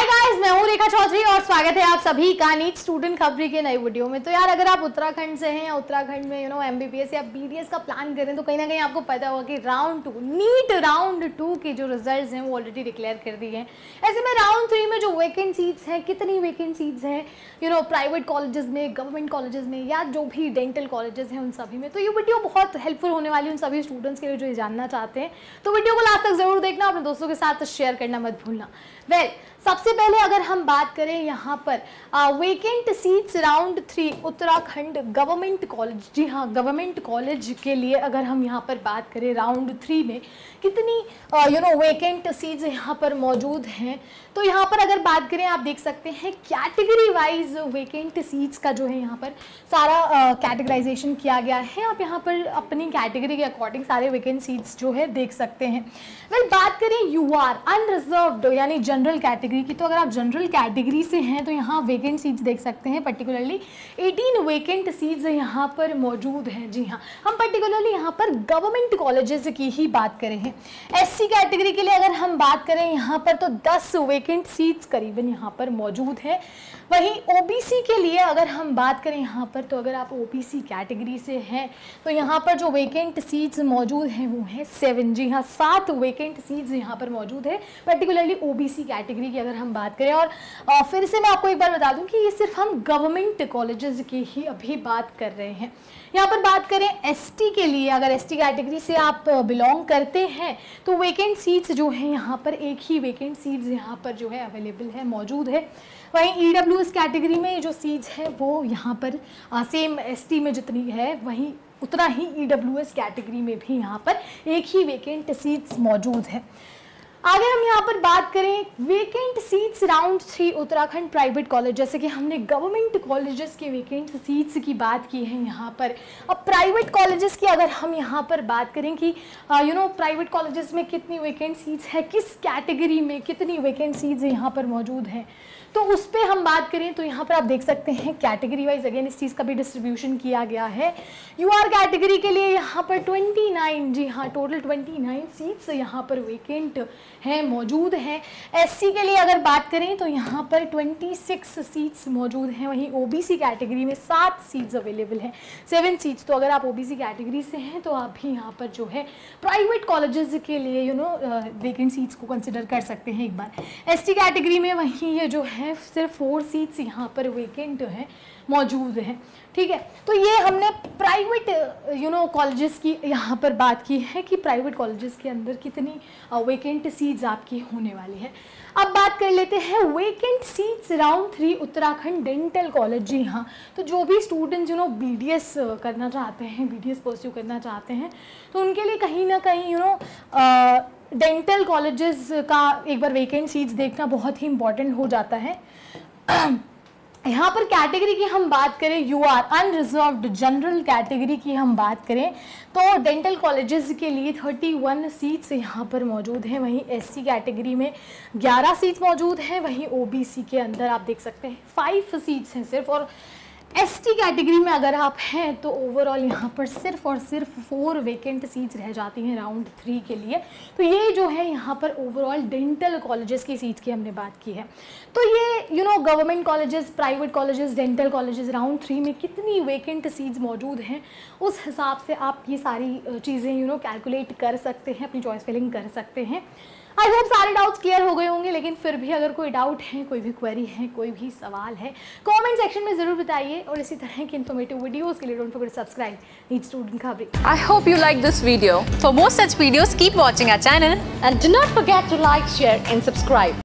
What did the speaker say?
Bye, guys. Guys मैं हूँ रेखा चौधरी और स्वागत है आप सभी का नीट स्टूडेंट खबरी के नई वीडियो में। तो यार, अगर आप उत्तराखंड से हैं या उत्तराखंड में यू नो एमबीबीएस या बीडीएस का प्लान करें तो कहीं ना कहीं आपको पता होगा कि round two NEET round two के जो रिजल्ट्स हैं, वो ऑलरेडी डिक्लेयर कर दिए हैं। ऐसे में राउंड थ्री में जो वैकेंट सीट्स हैं, कितनी वैकेंट सीट्स हैं यू नो प्राइवेट कॉलेजेस में गवर्नमेंट कॉलेजेस में, या जो भी डेंटल कॉलेजेस हैं उन सभी में तो ये वीडियो बहुत हेल्पफुल होने वाली है उन सभी स्टूडेंट्स के लिए जो ये जानना चाहते हैं। तो वीडियो को लास्ट तक ज़रूर देखना अपने दोस्तों के साथ शेयर करना मत भूलना। वेल सबसे पहले अगर हम बात करें यहाँ पर vacant seats round three Uttarakhand government college जी हाँ गवर्नमेंट कॉलेज के लिए अगर हम यहाँ पर बात करें राउंड थ्री में कितनी यू नो वेकेंट सीट्स यहाँ पर मौजूद हैं? तो यहाँ पर अगर बात करें आप देख सकते हैं कैटेगरी वाइज वेकेंट सीट्स का जो है यहाँ पर सारा कैटेगराइजेशन uh, किया गया है। आप यहाँ पर अपनी कैटेगरी के अकॉर्डिंग सारे वेकेंट सीट्स जो है देख सकते हैं। वेल well, बात करें यू आर अनरिजर्व्ड यानी जनरल कैटेगरी की तो अगर आप जनरल कैटेगरी से हैं तो यहाँ वेकेंट सीट्स देख सकते हैं पर्टिकुलरली 18 वेकेंट सीट्स यहाँ पर मौजूद हैं। जी हाँ हम पर्टिकुलरली यहाँ पर गवर्नमेंट कॉलेजेस की ही बात करें हैं। एससी कैटेगरी के लिए अगर हम बात करें यहाँ पर तो दस वेकेंट सीट्स करीबन यहाँ पर मौजूद है। वहीं ओबीसी के लिए अगर हम बात करें यहाँ पर तो अगर आप ओबीसी कैटेगरी से हैं तो यहाँ पर जो वेकेंट सीट्स मौजूद हैं, वो हैं सेवन जी हाँ सात वेकेंट सीट्स यहाँ पर मौजूद है। पर्टिकुलरली ओबीसी कैटेगरी की अगर हम बात करें। और फिर से मैं आपको एक बार बता दूँ कि ये सिर्फ़ हम गवर्नमेंट कॉलेजेस की ही अभी बात कर रहे हैं। यहाँ पर बात करें एसटी के लिए। अगर एसटी कैटेगरी से आप बिलोंग करते हैं तो वेकेंट सीट्स जो हैं यहाँ पर एक ही वेकेंट सीट्स यहाँ पर जो है अवेलेबल है मौजूद है। वहीं ई डब्ल्यू कैटेगरी में जो सीट्स है वो यहाँ पर आ, सेम एस टी में जितनी है वहीं उतना ही ई एस कैटेगरी में भी यहाँ पर एक ही वेकेंट सीट्स मौजूद है। आगे हम यहाँ पर बात करें vacant seats round three Uttarakhand private college जैसे कि हमने गवर्नमेंट कॉलेजेस के वेकेंट सीट्स की बात की है यहाँ पर। अब प्राइवेट कॉलेजेस की अगर हम यहाँ पर बात करें कि यू नो प्राइवेट कॉलेजेस में कितनी वेकेंट सीट्स है, किस कैटेगरी में कितनी वेकेंट सीट्स यहाँ पर मौजूद हैं तो उस पर हम बात करें तो यहाँ पर आप देख सकते हैं कैटेगरी वाइज अगेन इस चीज़ का भी डिस्ट्रीब्यूशन किया गया है। यू आर कैटेगरी के लिए यहाँ पर 29 जी हाँ टोटल 29 सीट्स यहाँ पर वेकेंट हैं, मौजूद हैं। एससी के लिए अगर बात करें तो यहाँ पर 26 सीट्स मौजूद हैं। वहीं ओबीसी कैटेगरी में सात सीट्स अवेलेबल हैं। सेवन सीट्स तो अगर आप ओबीसी कैटेगरी से हैं तो आप भी यहाँ पर जो है प्राइवेट कॉलेजेस के लिए यू नो वेकेंट सीट्स को कंसिडर कर सकते हैं एक बार। एसटी कैटेगरी में वहीं ये जो है, सिर्फ़ फोर सीट्स यहाँ पर वेकेंट हैं, मौजूद हैं। ठीक है? तो ये हमने प्राइवेट यू नो कॉलेजेस की यहाँ पर बात की है कि प्राइवेट कॉलेजेस के अंदर कितनी वेकेंट सीट्स आपकी होने वाली है। अब बात कर लेते हैं vacant seats round three Uttarakhand dental college जी हाँ तो जो भी स्टूडेंट यू नो बीडीएस करना चाहते हैं बी परस्यू करना चाहते हैं तो उनके लिए कहीं ना कहीं यू नो डेंटल कॉलेजेस का एक बार वेकेंट सीट्स देखना बहुत ही इंपॉर्टेंट हो जाता है। यहाँ पर कैटेगरी की हम बात करें U R unreserved general category की हम बात करें तो डेंटल कॉलेजेस के लिए 31 सीट्स यहाँ पर मौजूद हैं। वहीं एससी कैटेगरी में 11 सीट्स मौजूद हैं। वहीं ओबीसी के अंदर आप देख सकते हैं फाइव सीट्स हैं सिर्फ़ और एस टी कैटेगरी में अगर आप हैं तो ओवरऑल यहाँ पर सिर्फ़ और सिर्फ़ फोर वेकेंट सीट्स रह जाती हैं राउंड थ्री के लिए। तो ये जो है, यहाँ पर ओवरऑल डेंटल कॉलेजेस की सीट्स की हमने बात की है। तो ये you know government colleges private colleges dental colleges round three में कितनी वेकेंट सीट्स मौजूद हैं, उस हिसाब से आप ये सारी चीज़ें यू नो कैलकुलेट कर सकते हैं, अपनी चॉइस फिलिंग कर सकते हैं। आई होप सारे डाउट्स क्लियर हो गए होंगे लेकिन फिर भी अगर कोई डाउट है कोई भी क्वेरी है कोई भी सवाल है कमेंट सेक्शन में ज़रूर बताइए। और इसी तरह की इन्फॉर्मेटिव वीडियोस के लिए don't forget subscribe NEET student खबरें I hope you like this video for more such videos keep watching our channel and do not forget to like share and subscribe